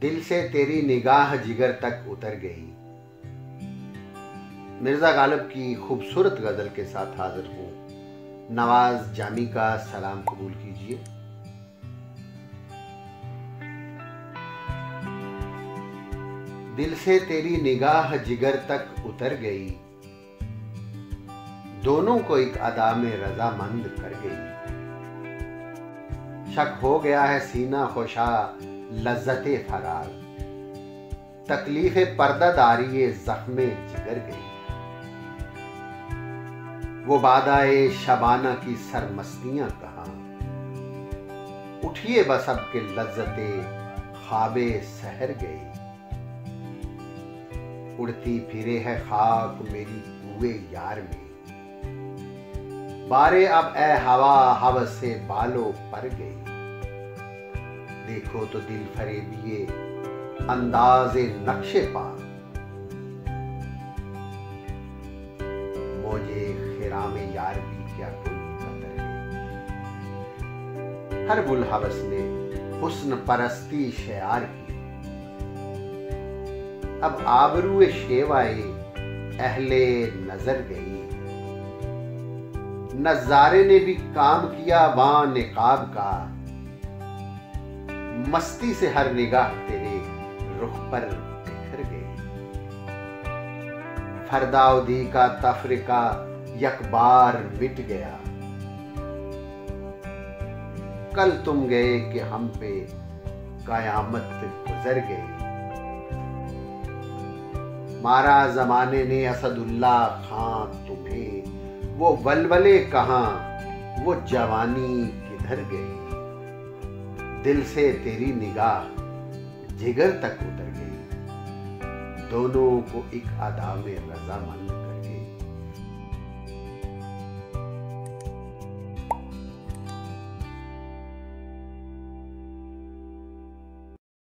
दिल से तेरी निगाह जिगर तक उतर गई। मिर्ज़ा गालिब की खूबसूरत गज़ल के साथ हाजिर हूँ। नवाज़ जामी का सलाम कबूल कीजिए। दिल से तेरी निगाह जिगर तक उतर गई। दोनों को एक अदा में रजामंद कर गई। शक हो गया है सीना खुशा लज्जत फरार। तकलीफ़ पर्दादारी जख्मे जिगर गई। वो बादाए शबाना की सरमस्तियाँ कहा। उठिए बस अब के लज्जते खाबे सहर गई। उड़ती फिरे है खाक मेरी कुए यार में। बारे अब ए हवा हवस से बालों पर गई। देखो तो दिल फरेबिए अंदाजे नक्शे पा मुझे खिरा में यार भी क्या कोई कदर है। हर बुल हवस ने हुस्न परस्ती शयार की। अब आबरू शेवाए अहले नज़र गई। नजारे ने भी काम किया वहाँ निकाब का। मस्ती से हर निगाह तेरे रुख पर बिखर गई फरदाउदी का तफरिका यकबार मिट गया। कल तुम गए कि हम पे कयामत गुजर गई। मारा जमाने ने असदुल्ला खान तुम्हें, वो वलवले कहा, वो जवानी किधर गई। दिल से तेरी निगाह जिगर तक उतर गई। दोनों को एक अदा में रजामंद